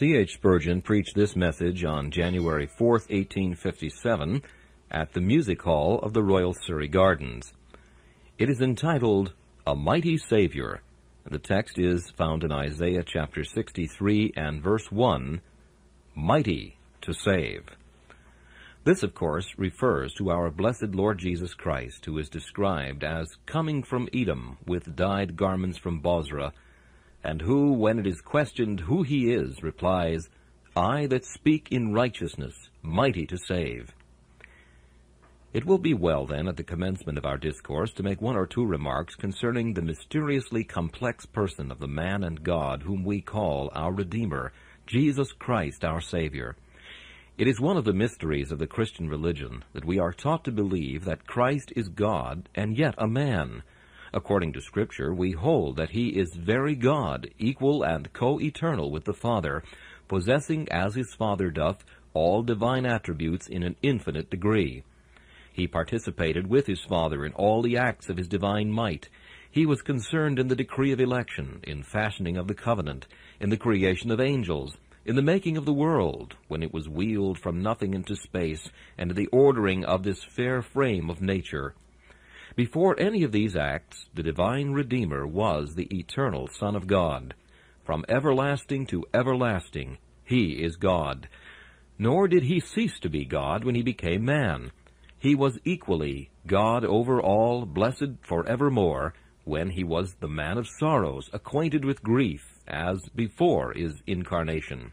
C.H. Spurgeon preached this message on January 4, 1857, at the Music Hall of the Royal Surrey Gardens. It is entitled, A Mighty Savior. The text is found in Isaiah chapter 63 and verse 1, Mighty to save. This, of course, refers to our blessed Lord Jesus Christ, who is described as coming from Edom with dyed garments from Bozrah, and who, when it is questioned who he is, replies, I that speak in righteousness, mighty to save. It will be well, then, at the commencement of our discourse, to make one or two remarks concerning the mysteriously complex person of the man and God whom we call our Redeemer, Jesus Christ our Savior. It is one of the mysteries of the Christian religion that we are taught to believe that Christ is God and yet a man. According to Scripture, we hold that he is very God, equal and co-eternal with the Father, possessing as his Father doth all divine attributes in an infinite degree. He participated with his Father in all the acts of his divine might. He was concerned in the decree of election, in fashioning of the covenant, in the creation of angels, in the making of the world, when it was wheeled from nothing into space, and in the ordering of this fair frame of nature. Before any of these acts, the divine Redeemer was the eternal Son of God. From everlasting to everlasting, he is God. Nor did he cease to be God when he became man. He was equally God over all, blessed for evermore, when he was the man of sorrows, acquainted with grief, as before his incarnation.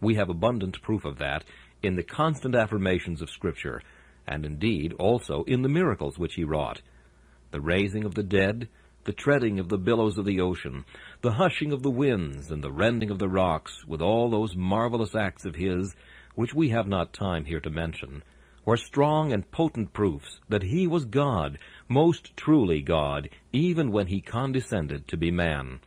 We have abundant proof of that in the constant affirmations of Scripture, and indeed also in the miracles which he wrought. The raising of the dead, the treading of the billows of the ocean, the hushing of the winds, and the rending of the rocks, with all those marvelous acts of his, which we have not time here to mention, were strong and potent proofs that he was God, most truly God, even when he condescended to be man.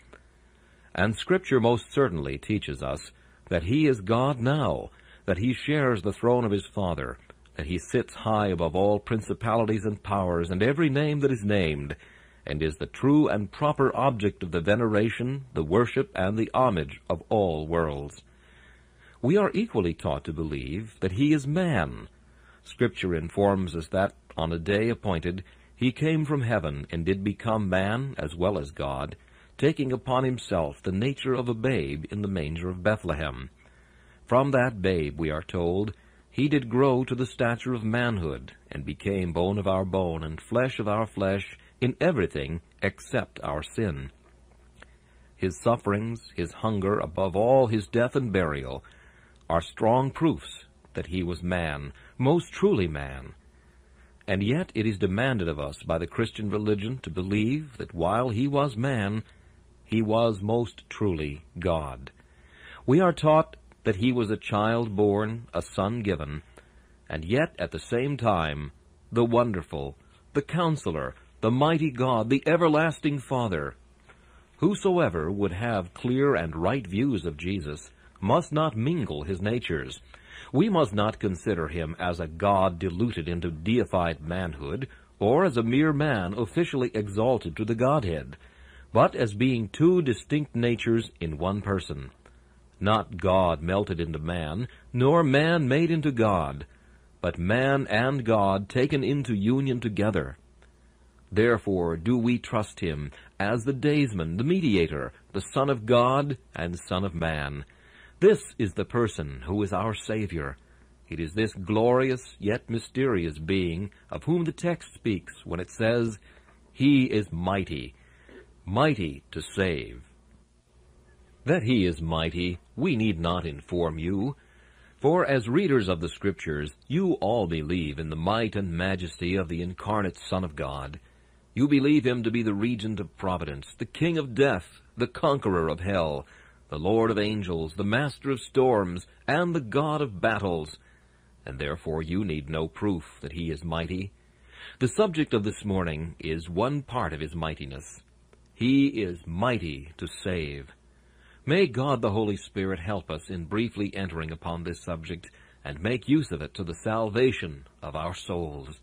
And Scripture most certainly teaches us that he is God now, that he shares the throne of his Father, that he sits high above all principalities and powers and every name that is named, and is the true and proper object of the veneration, the worship, and the homage of all worlds. We are equally taught to believe that he is man. Scripture informs us that, on a day appointed, he came from heaven and did become man as well as God, taking upon himself the nature of a babe in the manger of Bethlehem. From that babe, we are told, he did grow to the stature of manhood, and became bone of our bone, and flesh of our flesh, in everything except our sin. His sufferings, his hunger, above all his death and burial, are strong proofs that he was man, most truly man. And yet it is demanded of us by the Christian religion to believe that while he was man, he was most truly God. We are taught that he was a child born, a son given, and yet at the same time the wonderful, the counselor, the mighty God, the everlasting Father. Whosoever would have clear and right views of Jesus must not mingle his natures. We must not consider him as a God diluted into deified manhood, or as a mere man officially exalted to the Godhead but as being two distinct natures in one person. Not God melted into man, nor man made into God, but man and God taken into union together. Therefore do we trust him as the daysman, the mediator, the Son of God and Son of man. This is the person who is our Savior. It is this glorious yet mysterious being of whom the text speaks when it says, He is mighty, mighty to save. That he is mighty, we need not inform you, for as readers of the Scriptures, you all believe in the might and majesty of the incarnate Son of God. You believe him to be the regent of providence, the king of death, the conqueror of hell, the Lord of angels, the master of storms, and the God of battles, and therefore you need no proof that he is mighty. The subject of this morning is one part of his mightiness. He is mighty to save. May God the Holy Spirit help us in briefly entering upon this subject and make use of it to the salvation of our souls.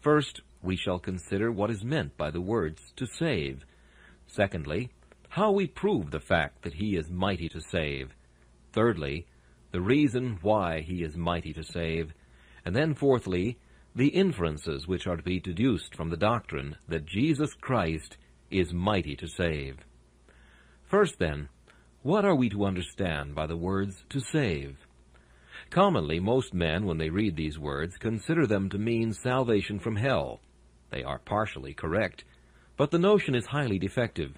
First, we shall consider what is meant by the words to save. Secondly, how we prove the fact that he is mighty to save. Thirdly, the reason why he is mighty to save. And then fourthly, the inferences which are to be deduced from the doctrine that Jesus Christ is mighty to save. First then, what are we to understand by the words to save? Commonly, most men, when they read these words, consider them to mean salvation from hell. They are partially correct, but the notion is highly defective.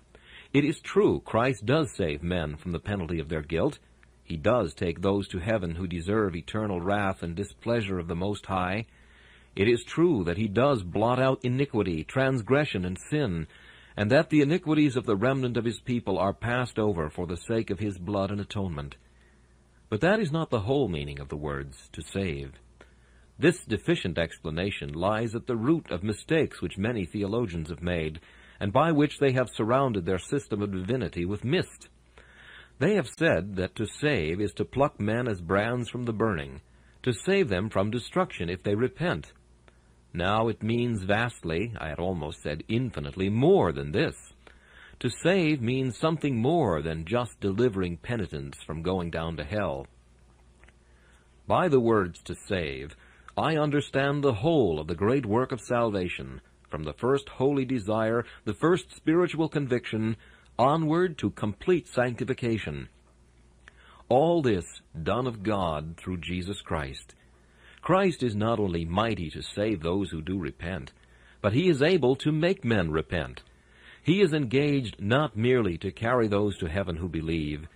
It is true Christ does save men from the penalty of their guilt. He does take those to heaven who deserve eternal wrath and displeasure of the Most High. It is true that he does blot out iniquity, transgression, and sin, and that the iniquities of the remnant of his people are passed over for the sake of his blood and atonement. But that is not the whole meaning of the words, to save. This deficient explanation lies at the root of mistakes which many theologians have made, and by which they have surrounded their system of divinity with mist. They have said that to save is to pluck men as brands from the burning, to save them from destruction if they repent. Now it means vastly, I had almost said infinitely, more than this. To save means something more than just delivering penitents from going down to hell. By the words to save, I understand the whole of the great work of salvation, from the first holy desire, the first spiritual conviction, onward to complete sanctification. All this done of God through Jesus Christ. Christ is not only mighty to save those who do repent, but he is able to make men repent. He is engaged not merely to carry those to heaven who believe,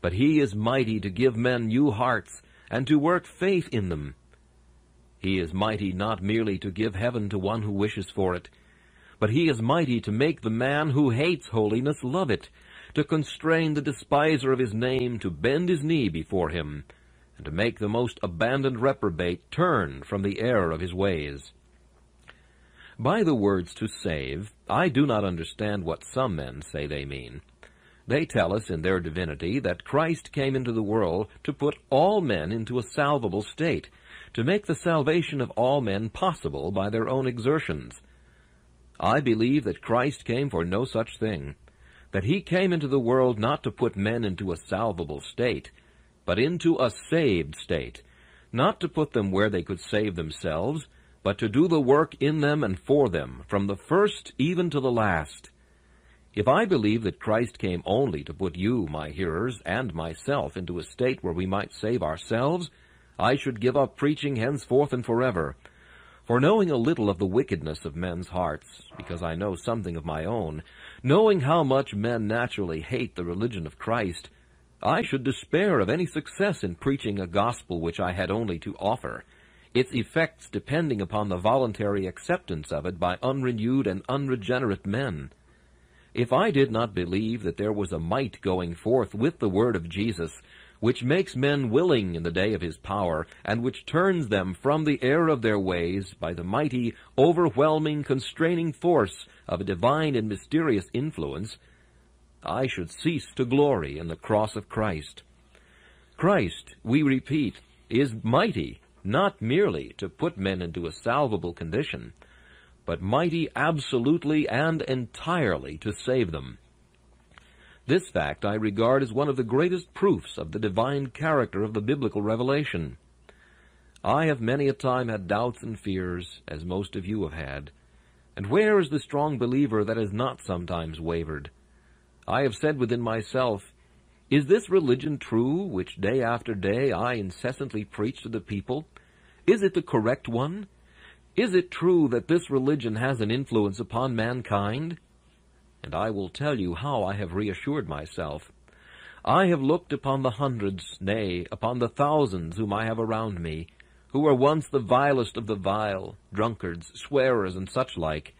but he is mighty to give men new hearts and to work faith in them he is mighty not merely to give heaven to one who wishes for it, but he is mighty to make the man who hates holiness love it, to constrain the despiser of his name to bend his knee before him, and to make the most abandoned reprobate turn from the error of his ways. By the words to save, I do not understand what some men say they mean. They tell us in their divinity that Christ came into the world to put all men into a salvable state, to make the salvation of all men possible by their own exertions. I believe that Christ came for no such thing, that he came into the world not to put men into a salvable state, but into a saved state, not to put them where they could save themselves, but to do the work in them and for them, from the first even to the last. If I believe that Christ came only to put you, my hearers, and myself into a state where we might save ourselves, I should give up preaching henceforth and forever. For knowing a little of the wickedness of men's hearts, because I know something of my own, knowing how much men naturally hate the religion of Christ, I should despair of any success in preaching a gospel which I had only to offer, its effects depending upon the voluntary acceptance of it by unrenewed and unregenerate men. If I did not believe that there was a might going forth with the word of Jesus, which makes men willing in the day of his power, and which turns them from the error of their ways by the mighty, overwhelming, constraining force of a divine and mysterious influence, I should cease to glory in the cross of Christ. Christ, we repeat, is mighty, not merely to put men into a salvable condition, but mighty absolutely and entirely to save them. This fact I regard as one of the greatest proofs of the divine character of the biblical revelation. I have many a time had doubts and fears, as most of you have had. And where is the strong believer that has not sometimes wavered? I have said within myself, Is this religion true, which day after day I incessantly preach to the people? Is it the correct one? Is it true that this religion has an influence upon mankind? and I will tell you how I have reassured myself. I have looked upon the hundreds, nay, upon the thousands whom I have around me, who were once the vilest of the vile, drunkards, swearers, and such like,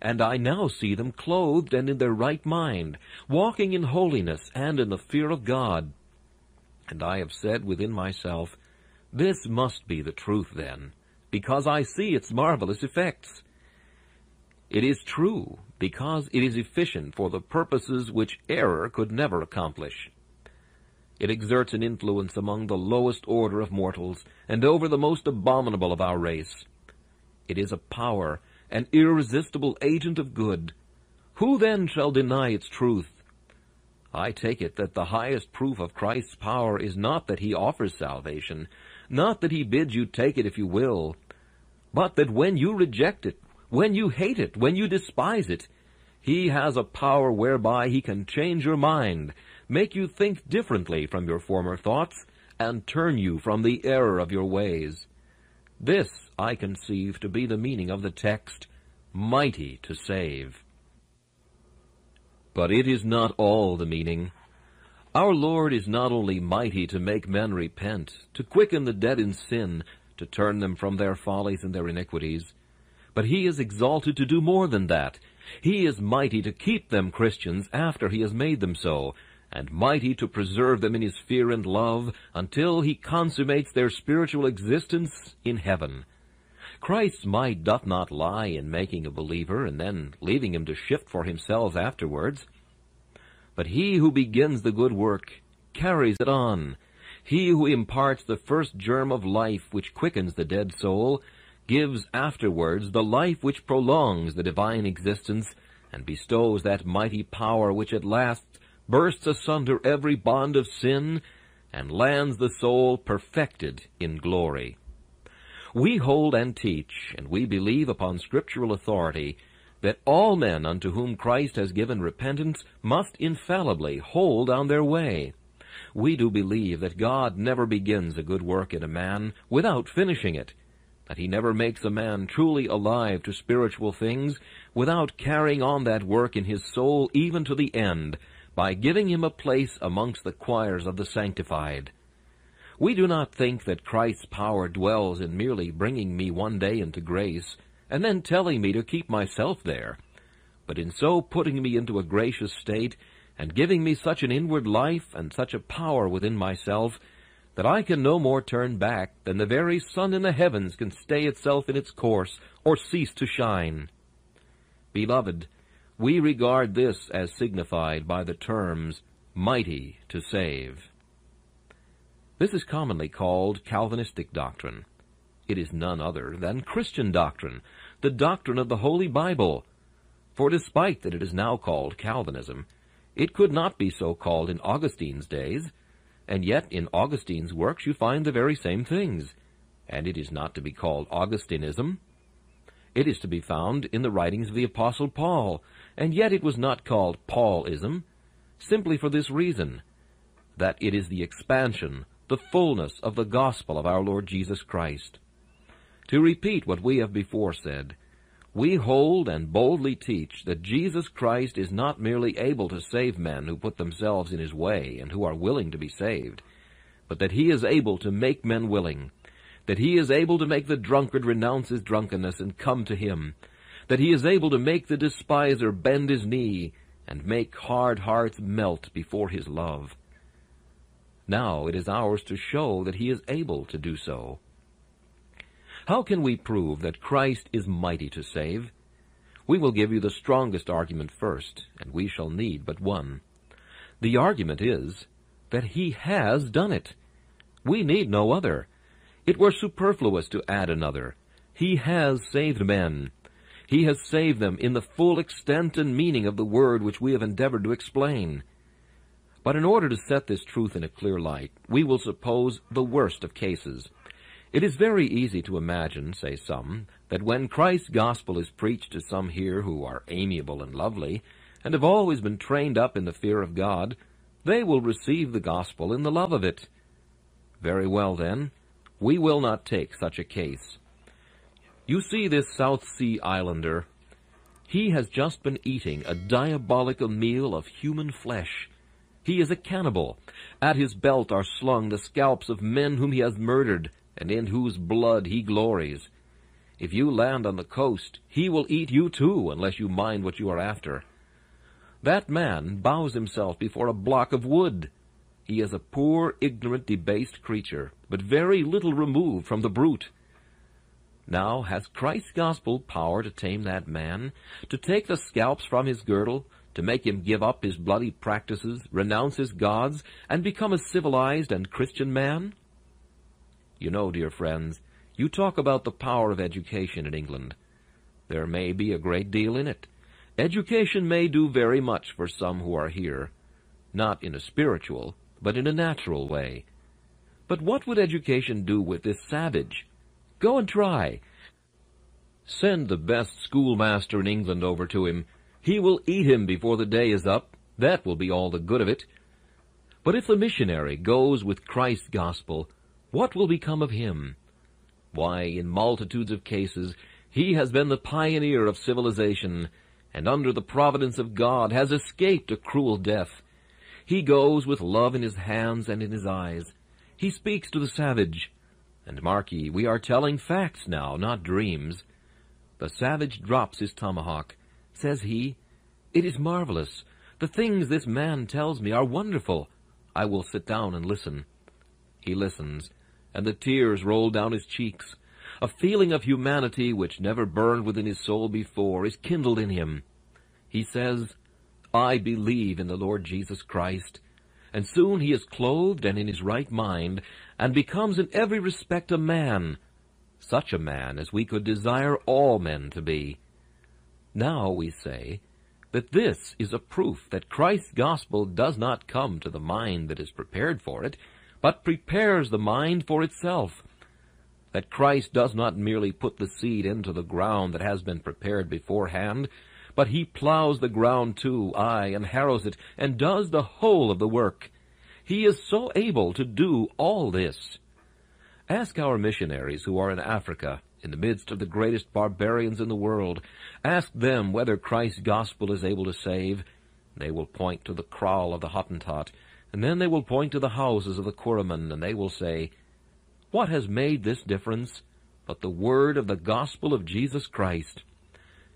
and I now see them clothed and in their right mind, walking in holiness and in the fear of God. And I have said within myself, This must be the truth then, because I see its marvelous effects. It is true because it is efficient for the purposes which error could never accomplish. It exerts an influence among the lowest order of mortals and over the most abominable of our race. It is a power, an irresistible agent of good. Who then shall deny its truth? I take it that the highest proof of Christ's power is not that he offers salvation, not that he bids you take it if you will, but that when you reject it, when you hate it, when you despise it, he has a power whereby he can change your mind, make you think differently from your former thoughts, and turn you from the error of your ways. This I conceive to be the meaning of the text, mighty to save. But it is not all the meaning. Our Lord is not only mighty to make men repent, to quicken the dead in sin, to turn them from their follies and their iniquities, but he is exalted to do more than that. He is mighty to keep them Christians after he has made them so, and mighty to preserve them in his fear and love until he consummates their spiritual existence in heaven. Christ's might doth not lie in making a believer and then leaving him to shift for himself afterwards. But he who begins the good work carries it on. He who imparts the first germ of life which quickens the dead soul gives afterwards the life which prolongs the divine existence and bestows that mighty power which at last bursts asunder every bond of sin and lands the soul perfected in glory. We hold and teach, and we believe upon scriptural authority, that all men unto whom Christ has given repentance must infallibly hold on their way. We do believe that God never begins a good work in a man without finishing it, that he never makes a man truly alive to spiritual things without carrying on that work in his soul even to the end, by giving him a place amongst the choirs of the sanctified. We do not think that Christ's power dwells in merely bringing me one day into grace, and then telling me to keep myself there, but in so putting me into a gracious state, and giving me such an inward life and such a power within myself, that I can no more turn back than the very sun in the heavens can stay itself in its course, or cease to shine. Beloved, we regard this as signified by the terms mighty to save. This is commonly called Calvinistic doctrine. It is none other than Christian doctrine, the doctrine of the Holy Bible. For despite that it is now called Calvinism, it could not be so called in Augustine's days, and yet in Augustine's works you find the very same things, and it is not to be called Augustinism. It is to be found in the writings of the Apostle Paul, and yet it was not called Paulism, simply for this reason, that it is the expansion, the fullness of the gospel of our Lord Jesus Christ. To repeat what we have before said, we hold and boldly teach that Jesus Christ is not merely able to save men who put themselves in his way and who are willing to be saved, but that he is able to make men willing, that he is able to make the drunkard renounce his drunkenness and come to him, that he is able to make the despiser bend his knee and make hard hearts melt before his love. Now it is ours to show that he is able to do so. How can we prove that Christ is mighty to save? We will give you the strongest argument first, and we shall need but one. The argument is that he has done it. We need no other. It were superfluous to add another. He has saved men. He has saved them in the full extent and meaning of the word which we have endeavored to explain. But in order to set this truth in a clear light, we will suppose the worst of cases. It is very easy to imagine, say some, that when Christ's gospel is preached to some here who are amiable and lovely, and have always been trained up in the fear of God, they will receive the gospel in the love of it. Very well, then, we will not take such a case. You see this South Sea Islander. He has just been eating a diabolical meal of human flesh. He is a cannibal. At his belt are slung the scalps of men whom he has murdered, and in whose blood he glories. If you land on the coast, he will eat you too, unless you mind what you are after. That man bows himself before a block of wood. He is a poor, ignorant, debased creature, but very little removed from the brute. Now, hath Christ's gospel power to tame that man, to take the scalps from his girdle, to make him give up his bloody practices, renounce his gods, and become a civilized and Christian man? You know, dear friends, you talk about the power of education in England. There may be a great deal in it. Education may do very much for some who are here, not in a spiritual, but in a natural way. But what would education do with this savage? Go and try. Send the best schoolmaster in England over to him. He will eat him before the day is up. That will be all the good of it. But if the missionary goes with Christ's gospel, what will become of him? Why, in multitudes of cases, he has been the pioneer of civilization, and under the providence of God has escaped a cruel death. He goes with love in his hands and in his eyes. He speaks to the savage. And mark ye, we are telling facts now, not dreams. The savage drops his tomahawk. Says he, It is marvelous. The things this man tells me are wonderful. I will sit down and listen. He listens, and the tears roll down his cheeks. A feeling of humanity which never burned within his soul before is kindled in him. He says, I believe in the Lord Jesus Christ. And soon he is clothed and in his right mind, and becomes in every respect a man, such a man as we could desire all men to be. Now we say that this is a proof that Christ's gospel does not come to the mind that is prepared for it, but prepares the mind for itself. That Christ does not merely put the seed into the ground that has been prepared beforehand, but he plows the ground too, aye, and harrows it, and does the whole of the work. He is so able to do all this. Ask our missionaries who are in Africa, in the midst of the greatest barbarians in the world. Ask them whether Christ's gospel is able to save. They will point to the kraal of the Hottentot, and then they will point to the houses of the Kuruman, and they will say, What has made this difference but the word of the gospel of Jesus Christ?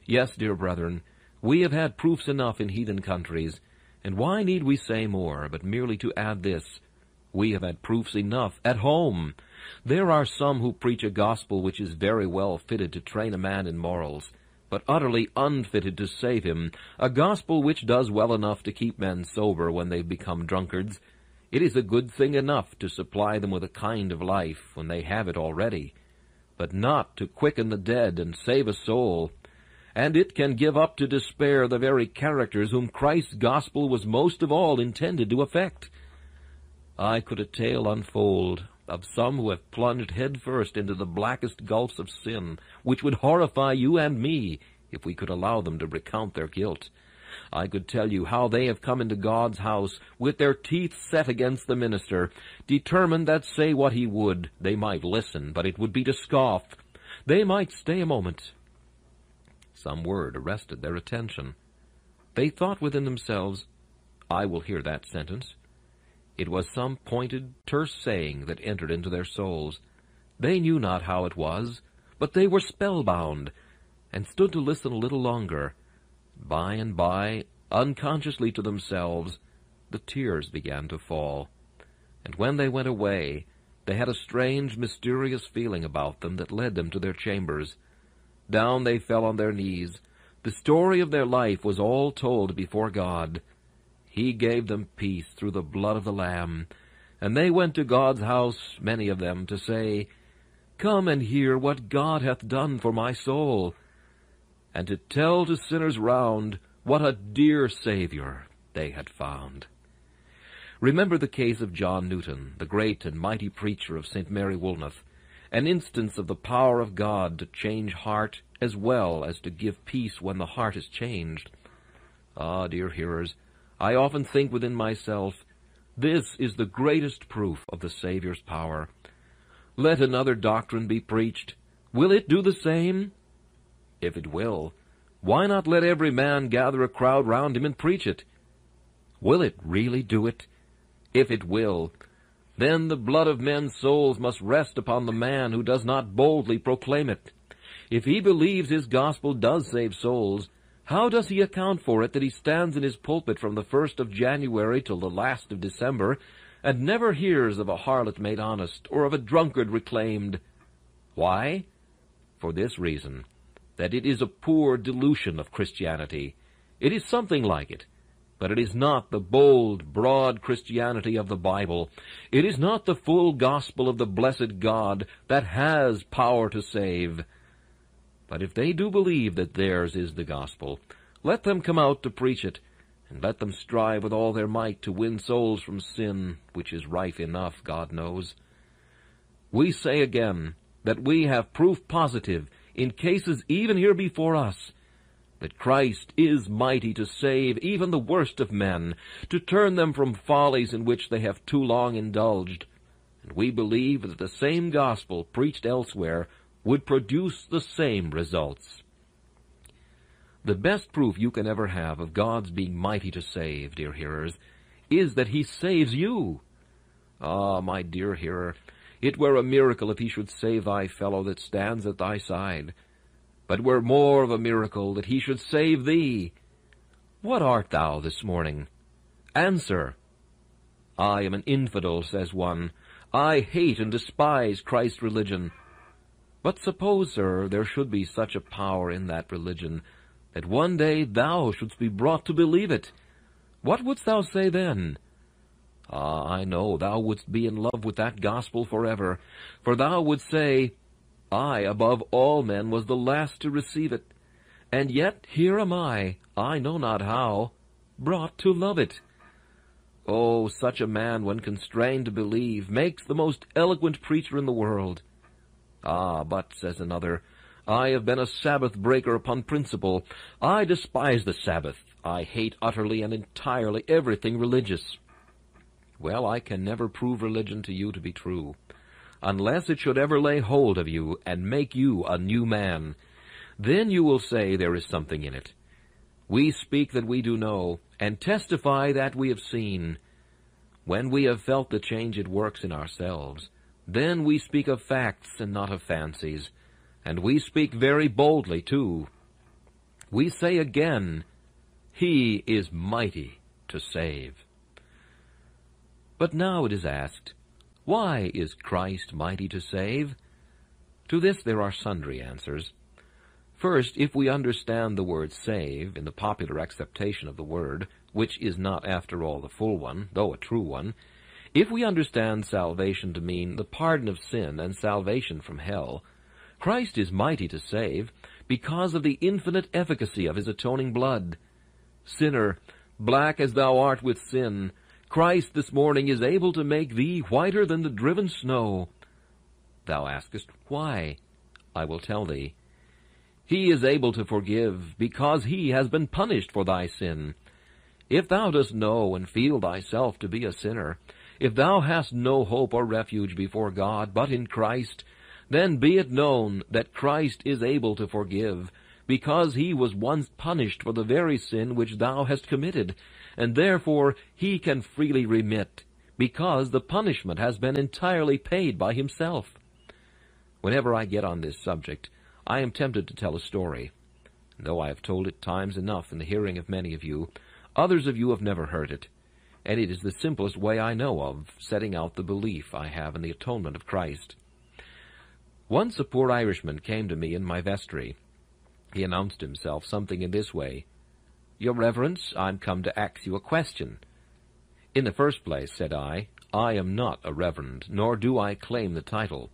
Yes, dear brethren, we have had proofs enough in heathen countries, and why need we say more, but merely to add this? We have had proofs enough at home. There are some who preach a gospel which is very well fitted to train a man in morals, but utterly unfitted to save him, a gospel which does well enough to keep men sober when they become drunkards. It is a good thing enough to supply them with a kind of life when they have it already, but not to quicken the dead and save a soul. And it can give up to despair the very characters whom Christ's gospel was most of all intended to affect. I could a tale unfold of some who have plunged headfirst into the blackest gulfs of sin, which would horrify you and me if we could allow them to recount their guilt. I could tell you how they have come into God's house with their teeth set against the minister, determined that say what he would, they might listen, but it would be to scoff. They might stay a moment. Some word arrested their attention. They thought within themselves, I will hear that sentence. It was some pointed, terse saying that entered into their souls. They knew not how it was, but they were spellbound, and stood to listen a little longer. By and by, unconsciously to themselves, the tears began to fall. And when they went away, they had a strange, mysterious feeling about them that led them to their chambers. Down they fell on their knees. The story of their life was all told before God. He gave them peace through the blood of the Lamb. And they went to God's house, many of them, to say, Come and hear what God hath done for my soul, and to tell to sinners round what a dear Saviour they had found. Remember the case of John Newton, the great and mighty preacher of St. Mary Woolnoth, an instance of the power of God to change heart as well as to give peace when the heart is changed. Ah, dear hearers, I often think within myself, this is the greatest proof of the Saviour's power. Let another doctrine be preached. Will it do the same? If it will, why not let every man gather a crowd round him and preach it? Will it really do it? If it will, then the blood of men's souls must rest upon the man who does not boldly proclaim it. If he believes his gospel does save souls, how does he account for it that he stands in his pulpit from the first of January till the last of December, and never hears of a harlot made honest, or of a drunkard reclaimed? Why? For this reason, that it is a poor dilution of Christianity. It is something like it, but it is not the bold, broad Christianity of the Bible. It is not the full gospel of the blessed God that has power to save. But if they do believe that theirs is the gospel, let them come out to preach it, and let them strive with all their might to win souls from sin, which is rife enough, God knows. We say again that we have proof positive, in cases even here before us, that Christ is mighty to save even the worst of men, to turn them from follies in which they have too long indulged. And we believe that the same gospel preached elsewhere would produce the same results. The best proof you can ever have of God's being mighty to save, dear hearers, is that He saves you. Ah, my dear hearer, it were a miracle if He should save thy fellow that stands at thy side but were more of a miracle that he should save thee. What art thou this morning? Answer. I am an infidel, says one. I hate and despise Christ's religion. But suppose, sir, there should be such a power in that religion, that one day thou shouldst be brought to believe it. What wouldst thou say then? Ah, I know thou wouldst be in love with that gospel forever, for thou wouldst say, I, above all men, was the last to receive it. And yet here am I, I know not how, brought to love it. Oh, such a man, when constrained to believe, makes the most eloquent preacher in the world. Ah, but, says another, I have been a Sabbath breaker upon principle. I despise the Sabbath. I hate utterly and entirely everything religious. Well, I can never prove religion to you to be true unless it should ever lay hold of you and make you a new man. Then you will say there is something in it. We speak that we do know, and testify that we have seen. When we have felt the change it works in ourselves, then we speak of facts and not of fancies, and we speak very boldly too. We say again, He is mighty to save. But now it is asked, why is Christ mighty to save? To this there are sundry answers. First, if we understand the word save in the popular acceptation of the word, which is not after all the full one, though a true one, if we understand salvation to mean the pardon of sin and salvation from hell, Christ is mighty to save because of the infinite efficacy of his atoning blood. Sinner, black as thou art with sin, Christ this morning is able to make thee whiter than the driven snow. Thou askest, Why? I will tell thee. He is able to forgive, because he has been punished for thy sin. If thou dost know and feel thyself to be a sinner, if thou hast no hope or refuge before God but in Christ, then be it known that Christ is able to forgive, because he was once punished for the very sin which thou hast committed, and therefore he can freely remit, because the punishment has been entirely paid by himself. Whenever I get on this subject, I am tempted to tell a story. Though I have told it times enough in the hearing of many of you, others of you have never heard it, and it is the simplest way I know of setting out the belief I have in the atonement of Christ. Once a poor Irishman came to me in my vestry. He announced himself something in this way. Your Reverence, I'm come to ask you a question. In the first place, said I, I am not a reverend, nor do I claim the title.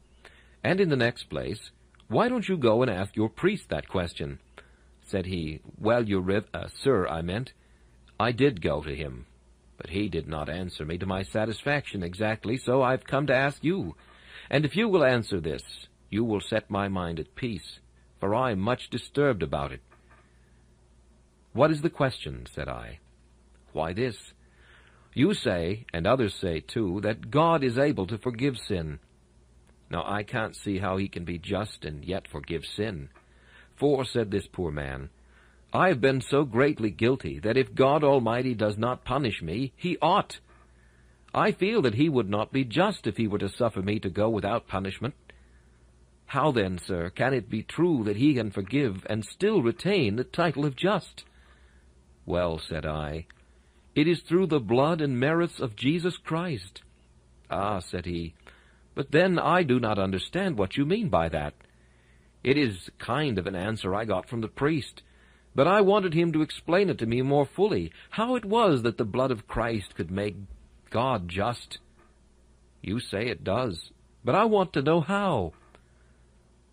And in the next place, why don't you go and ask your priest that question? Said he, Well, your rev- uh, sir, I meant. I did go to him, but he did not answer me to my satisfaction exactly, so I've come to ask you. And if you will answer this, you will set my mind at peace, for I am much disturbed about it. What is the question? said I. Why this. You say, and others say too, that God is able to forgive sin. Now I can't see how he can be just and yet forgive sin. For, said this poor man, I have been so greatly guilty that if God Almighty does not punish me, he ought. I feel that he would not be just if he were to suffer me to go without punishment. How then, sir, can it be true that he can forgive and still retain the title of just? Well, said I, it is through the blood and merits of Jesus Christ. Ah, said he, but then I do not understand what you mean by that. It is kind of an answer I got from the priest, but I wanted him to explain it to me more fully, how it was that the blood of Christ could make God just. You say it does, but I want to know how.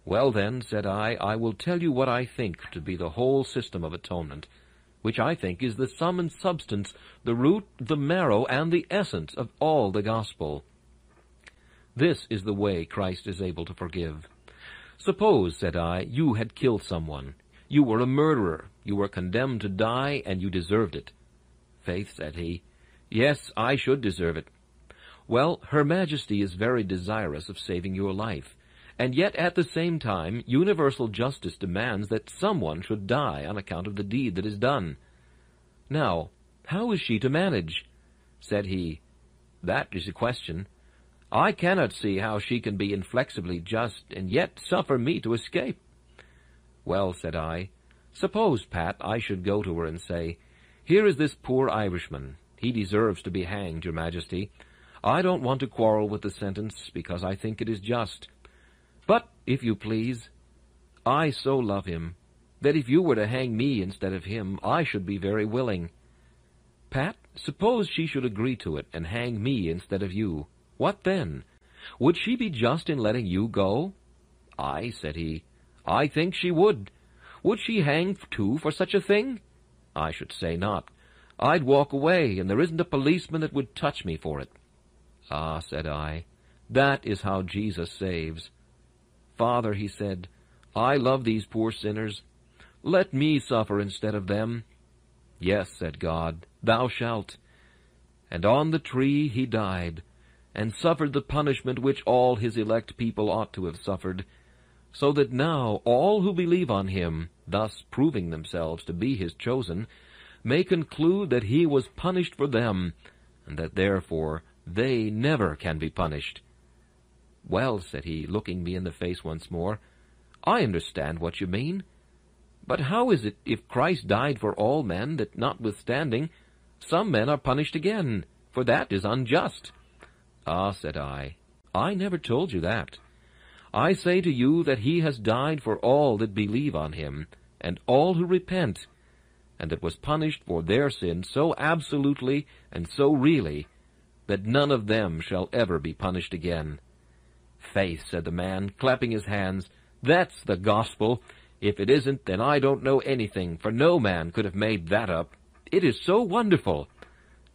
Well then, said I, I will tell you what I think to be the whole system of atonement, which I think is the sum and substance, the root, the marrow, and the essence of all the gospel. This is the way Christ is able to forgive. Suppose, said I, you had killed someone. You were a murderer. You were condemned to die, and you deserved it. Faith, said he, yes, I should deserve it. Well, Her Majesty is very desirous of saving your life, and yet at the same time universal justice demands that someone should die on account of the deed that is done. Now, how is she to manage? Said he, That is a question. I cannot see how she can be inflexibly just and yet suffer me to escape. Well, said I, suppose, Pat, I should go to her and say, Here is this poor Irishman. He deserves to be hanged, your majesty. I don't want to quarrel with the sentence, because I think it is just. But, if you please, I so love him, that if you were to hang me instead of him, I should be very willing. Pat, suppose she should agree to it, and hang me instead of you. What then? Would she be just in letting you go? Ay, said he, I think she would. Would she hang too for such a thing? I should say not. I'd walk away, and there isn't a policeman that would touch me for it. Ah, said I, that is how Jesus saves. Father, he said, I love these poor sinners. Let me suffer instead of them. Yes, said God, thou shalt. And on the tree he died, and suffered the punishment which all his elect people ought to have suffered, so that now all who believe on him, thus proving themselves to be his chosen, may conclude that he was punished for them, and that therefore they never can be punished. Well, said he, looking me in the face once more, I understand what you mean. But how is it, if Christ died for all men, that notwithstanding, some men are punished again? For that is unjust. Ah, said I, I never told you that. I say to you that he has died for all that believe on him, and all who repent, and that was punished for their sins so absolutely and so really that none of them shall ever be punished again. Faith, said the man, clapping his hands, that's the gospel. If it isn't, then I don't know anything, for no man could have made that up. It is so wonderful.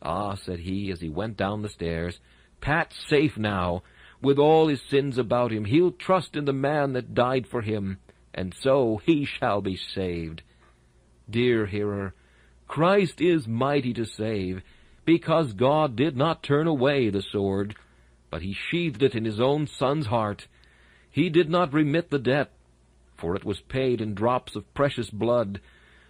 Ah, said he as he went down the stairs, Pat's safe now, with all his sins about him, he'll trust in the man that died for him, and so he shall be saved. Dear hearer, Christ is mighty to save, because God did not turn away the sword, but he sheathed it in his own Son's heart. He did not remit the debt, for it was paid in drops of precious blood,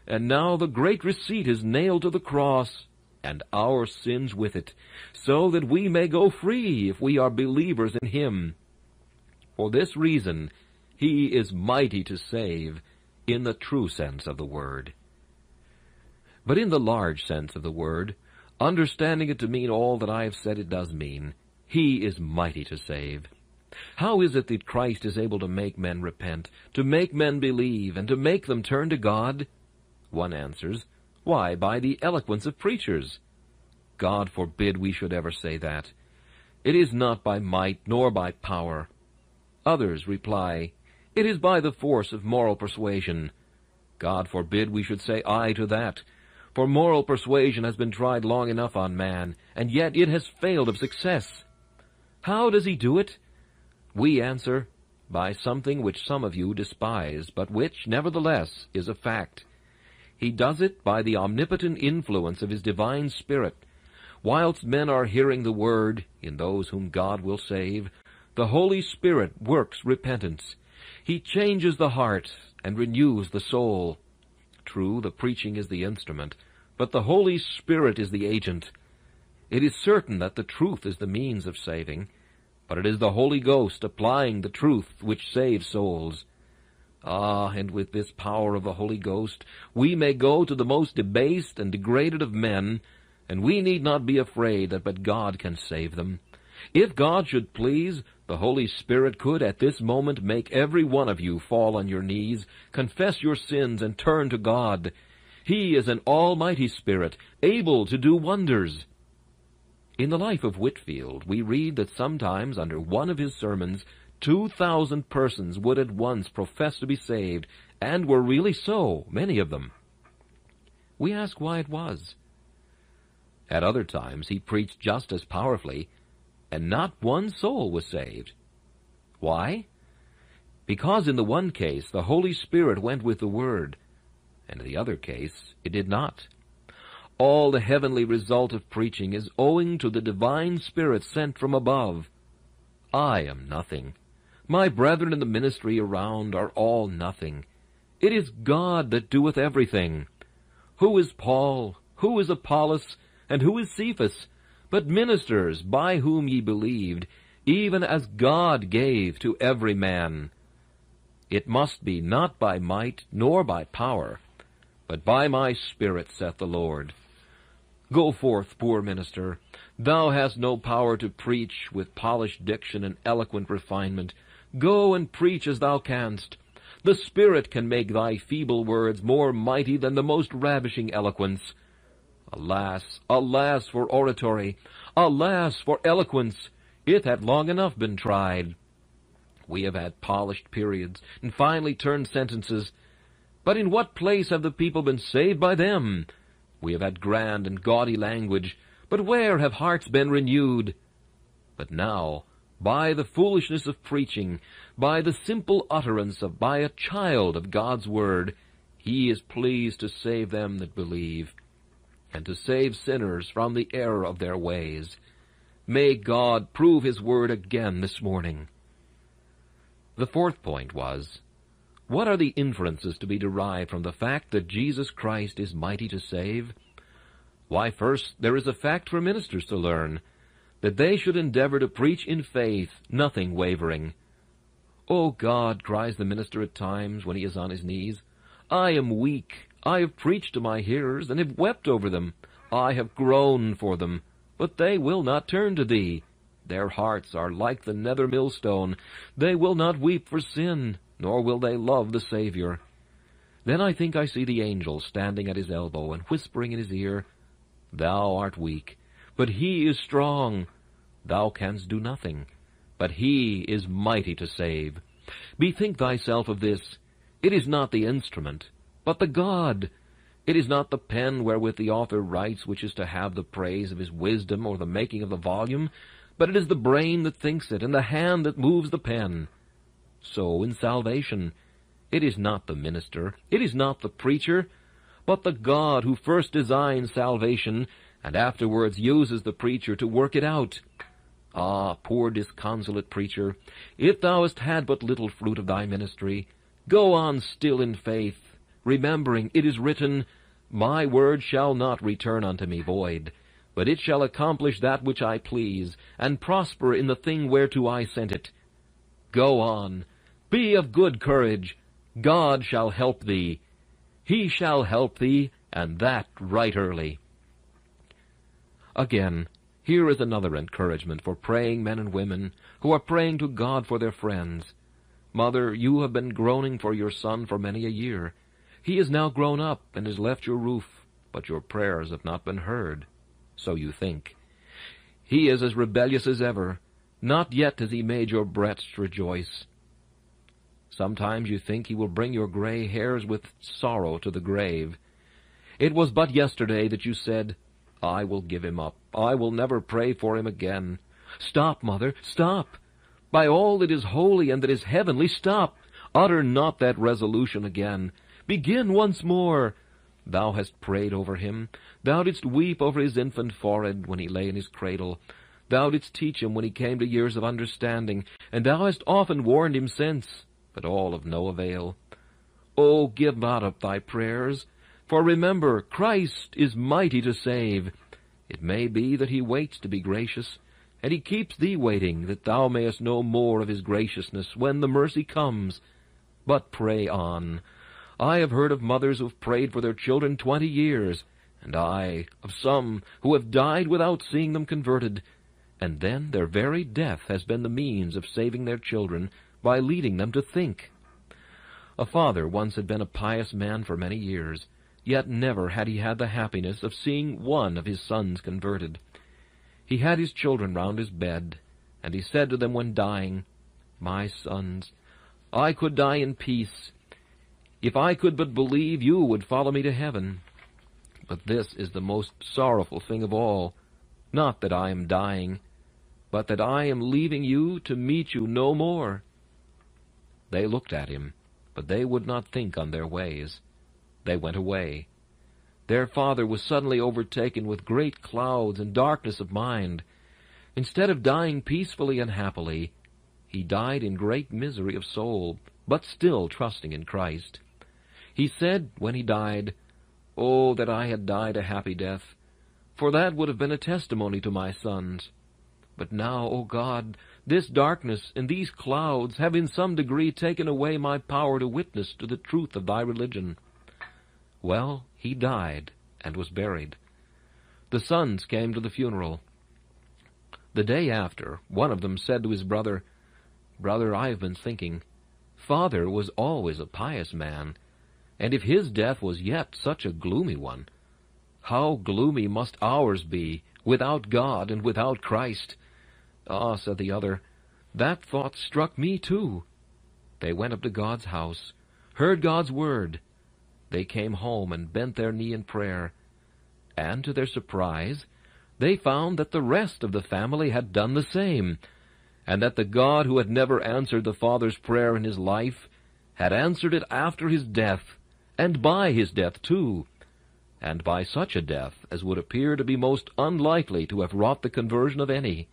and now the great receipt is nailed to the cross, and our sins with it, so that we may go free if we are believers in him. For this reason, he is mighty to save, in the true sense of the word. But in the large sense of the word, understanding it to mean all that I have said it does mean, he is mighty to save. How is it that Christ is able to make men repent, to make men believe, and to make them turn to God? One answers, why, by the eloquence of preachers. God forbid we should ever say that. It is not by might nor by power. Others reply, It is by the force of moral persuasion. God forbid we should say aye to that. For moral persuasion has been tried long enough on man, and yet it has failed of success. How does he do it? We answer, by something which some of you despise, but which, nevertheless, is a fact. He does it by the omnipotent influence of his divine Spirit. Whilst men are hearing the word, in those whom God will save, the Holy Spirit works repentance. He changes the heart and renews the soul. True, the preaching is the instrument, but the Holy Spirit is the agent. It is certain that the truth is the means of saving, but it is the Holy Ghost applying the truth which saves souls. Ah, and with this power of the Holy Ghost, we may go to the most debased and degraded of men, and we need not be afraid that but God can save them. If God should please, the Holy Spirit could at this moment make every one of you fall on your knees, confess your sins, and turn to God. He is an almighty Spirit, able to do wonders. In the life of Whitfield, we read that sometimes under one of his sermons, Two thousand persons would at once profess to be saved, and were really so, many of them. we ask why it was. At other times he preached just as powerfully, and not one soul was saved. Why? Because in the one case the Holy Spirit went with the Word, and in the other case it did not. All the heavenly result of preaching is owing to the divine Spirit sent from above. I am nothing. My brethren in the ministry around are all nothing. It is God that doeth everything. Who is Paul? Who is Apollos? And who is Cephas? But ministers by whom ye believed, even as God gave to every man. It must be not by might nor by power, but by my Spirit, saith the Lord. Go forth, poor minister. Thou hast no power to preach with polished diction and eloquent refinement. Go and preach as thou canst. The Spirit can make thy feeble words more mighty than the most ravishing eloquence. Alas, alas for oratory! Alas for eloquence! It had long enough been tried. We have had polished periods, and finely turned sentences. But in what place have the people been saved by them? We have had grand and gaudy language, but where have hearts been renewed? But now, by the foolishness of preaching, by the simple utterance of by a child of God's word, he is pleased to save them that believe, and to save sinners from the error of their ways. May God prove his word again this morning. The fourth point was, what are the inferences to be derived from the fact that Jesus Christ is mighty to save? Why, first, there is a fact for ministers to learn, that they should endeavor to preach in faith, nothing wavering. O God, cries the minister at times when he is on his knees, I am weak. I have preached to my hearers, and have wept over them. I have groaned for them, but they will not turn to thee. Their hearts are like the nether millstone. They will not weep for sin, nor will they love the Saviour. Then I think I see the angel standing at his elbow and whispering in his ear, Thou art weak, but he is strong. Thou canst do nothing, but he is mighty to save. Bethink thyself of this. It is not the instrument, but the God. It is not the pen wherewith the author writes which is to have the praise of his wisdom or the making of the volume, but it is the brain that thinks it, and the hand that moves the pen. So in salvation, it is not the minister, it is not the preacher, but the God who first designs salvation and afterwards uses the preacher to work it out. Ah, poor disconsolate preacher, if thou hast had but little fruit of thy ministry, go on still in faith, remembering it is written, My word shall not return unto me void, but it shall accomplish that which I please, and prosper in the thing whereto I sent it. Go on, be of good courage, God shall help thee. He shall help thee, and that right early. Again, here is another encouragement for praying men and women who are praying to God for their friends. Mother, you have been groaning for your son for many a year. He is now grown up and has left your roof, but your prayers have not been heard. So you think. He is as rebellious as ever. Not yet has he made your breasts rejoice. Sometimes you think he will bring your gray hairs with sorrow to the grave. It was but yesterday that you said, I will give him up. I will never pray for him again. Stop, mother, stop. By all that is holy and that is heavenly, stop. Utter not that resolution again. Begin once more. Thou hast prayed over him. Thou didst weep over his infant forehead when he lay in his cradle. Thou didst teach him when he came to years of understanding, and thou hast often warned him since, but all of no avail. Oh, give not up thy prayers. For remember, Christ is mighty to save. It may be that he waits to be gracious, and he keeps thee waiting, that thou mayest know more of his graciousness when the mercy comes. But pray on. I have heard of mothers who have prayed for their children twenty years, and I of some who have died without seeing them converted, and then their very death has been the means of saving their children by leading them to think. A father once had been a pious man for many years, yet never had he had the happiness of seeing one of his sons converted. He had his children round his bed, and he said to them when dying, My sons, I could die in peace, if I could but believe you would follow me to heaven. But this is the most sorrowful thing of all. Not that I am dying, but that I am leaving you to meet you no more. They looked at him, but they would not think on their ways. They went away. Their father was suddenly overtaken with great clouds and darkness of mind. Instead of dying peacefully and happily, he died in great misery of soul, but still trusting in Christ. He said when he died, Oh, that I had died a happy death, for that would have been a testimony to my sons. But now, O God, this darkness and these clouds have in some degree taken away my power to witness to the truth of thy religion. Well, he died and was buried. The sons came to the funeral. The day after, one of them said to his brother, Brother, I have been thinking. Father was always a pious man, and if his death was yet such a gloomy one, how gloomy must ours be, without God and without Christ. Ah, said the other, that thought struck me too. They went up to God's house, heard God's word. They came home and bent their knee in prayer. And to their surprise, they found that the rest of the family had done the same, and that the God who had never answered the father's prayer in his life had answered it after his death, and by his death too, and by such a death as would appear to be most unlikely to have wrought the conversion of any.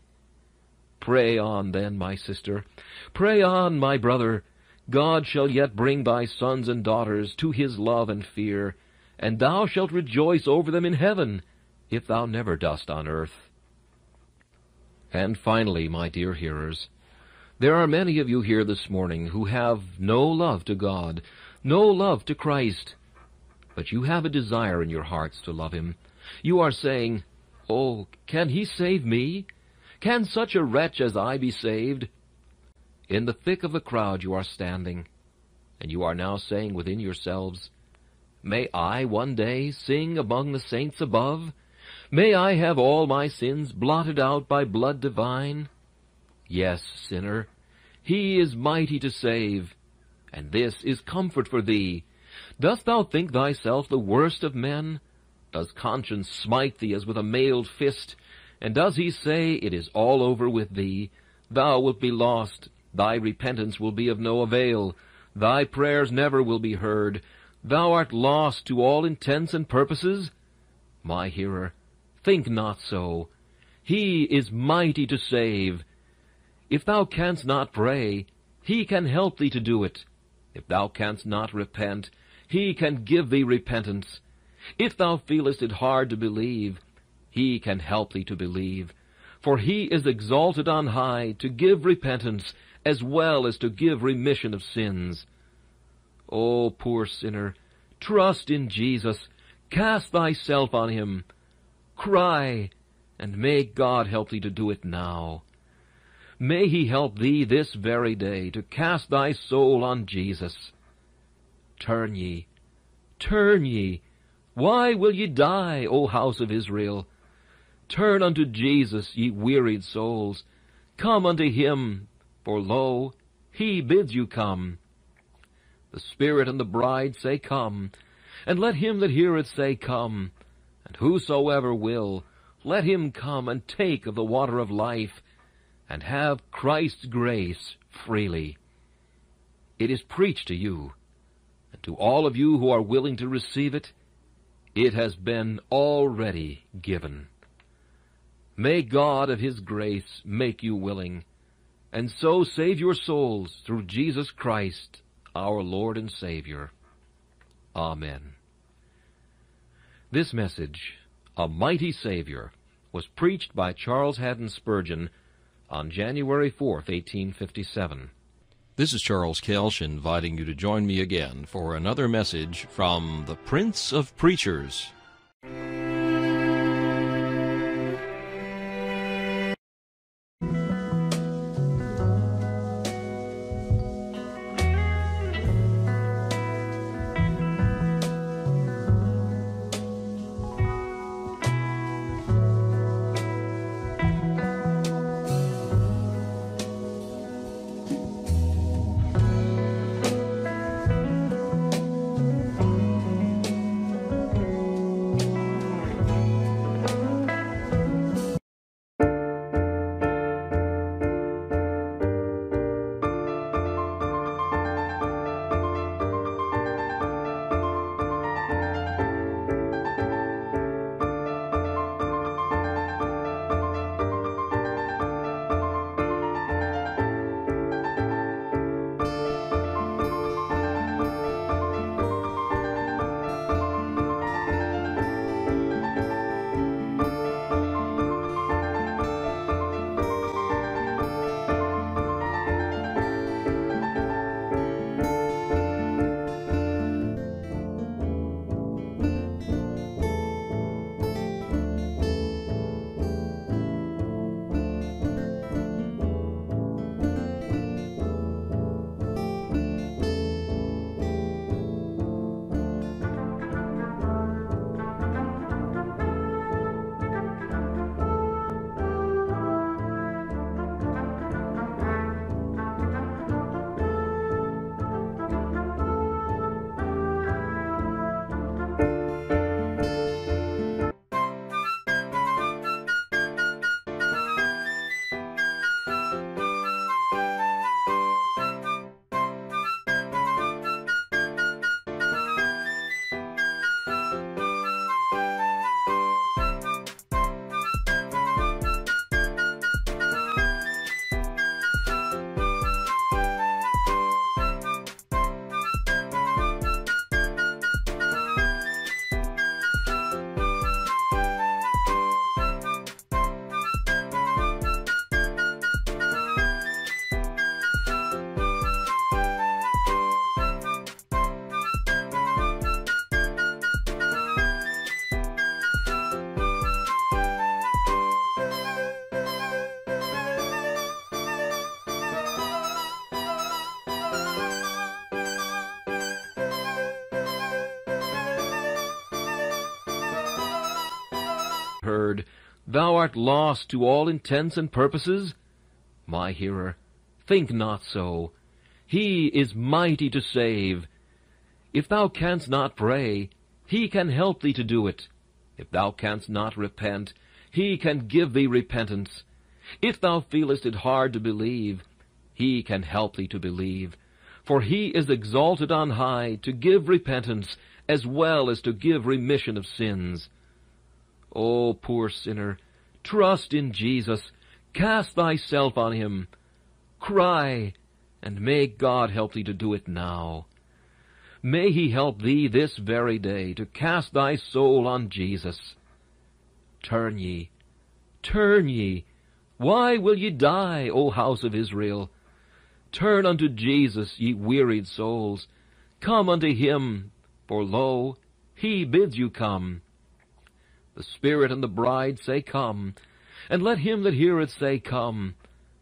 Pray on, then, my sister. Pray on, my brother. God shall yet bring thy sons and daughters to his love and fear, and thou shalt rejoice over them in heaven, if thou never dost on earth. And finally, my dear hearers, there are many of you here this morning who have no love to God, no love to Christ, but you have a desire in your hearts to love Him. You are saying, Oh, can He save me? Can such a wretch as I be saved? In the thick of the crowd you are standing, and you are now saying within yourselves, May I one day sing among the saints above? May I have all my sins blotted out by blood divine? Yes, sinner, he is mighty to save, and this is comfort for thee. Dost thou think thyself the worst of men? Does conscience smite thee as with a mailed fist? And does he say, It is all over with thee? Thou wilt be lost, thy repentance will be of no avail, thy prayers never will be heard, thou art lost to all intents and purposes? My hearer, Think not so. He is mighty to save. If thou canst not pray, he can help thee to do it. If thou canst not repent, he can give thee repentance. If thou feelest it hard to believe, he can help thee to believe. For he is exalted on high to give repentance as well as to give remission of sins. O poor sinner, trust in Jesus. Cast thyself on him. Cry, and may God help thee to do it now. May he help thee this very day to cast thy soul on Jesus. Turn ye, turn ye. Why will ye die, O house of Israel? Turn unto Jesus, ye wearied souls. Come unto him, for lo, he bids you come. The Spirit and the bride say, Come, and let him that heareth say, Come. And whosoever will, let him come and take of the water of life, and have Christ's grace freely. It is preached to you, and to all of you who are willing to receive it, it has been already given. May God of His grace make you willing, and so save your souls through Jesus Christ, our Lord and Savior. Amen. This message, A Mighty Savior, was preached by Charles Haddon Spurgeon on January 4th, 1857. This is Charles Kelsch inviting you to join me again for another message from the Prince of Preachers. Thou art lost to all intents and purposes? My hearer, think not so. He is mighty to save. If thou canst not pray, he can help thee to do it. If thou canst not repent, he can give thee repentance. If thou feelest it hard to believe, he can help thee to believe. For he is exalted on high to give repentance as well as to give remission of sins. O poor sinner, trust in Jesus, cast thyself on him, cry, and may God help thee to do it now. May he help thee this very day to cast thy soul on Jesus. Turn ye, turn ye, why will ye die, O house of Israel? Turn unto Jesus, ye wearied souls. Come unto him, for lo, he bids you come. The Spirit and the bride say, Come. And let him that heareth say, Come.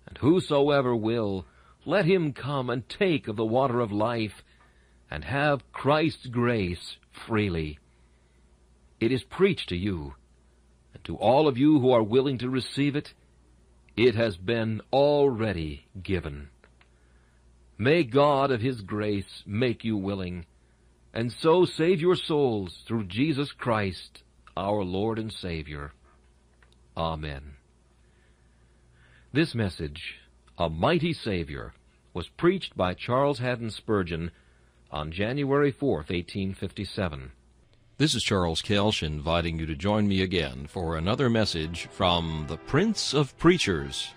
And whosoever will, let him come and take of the water of life, and have Christ's grace freely. It is preached to you, and to all of you who are willing to receive it, it has been already given. May God of His grace make you willing, and so save your souls through Jesus Christ, our Lord and Savior. Amen. This message, A Mighty Savior, was preached by Charles Haddon Spurgeon on January 4th, 1857. This is Charles Kelsch inviting you to join me again for another message from the Prince of Preachers.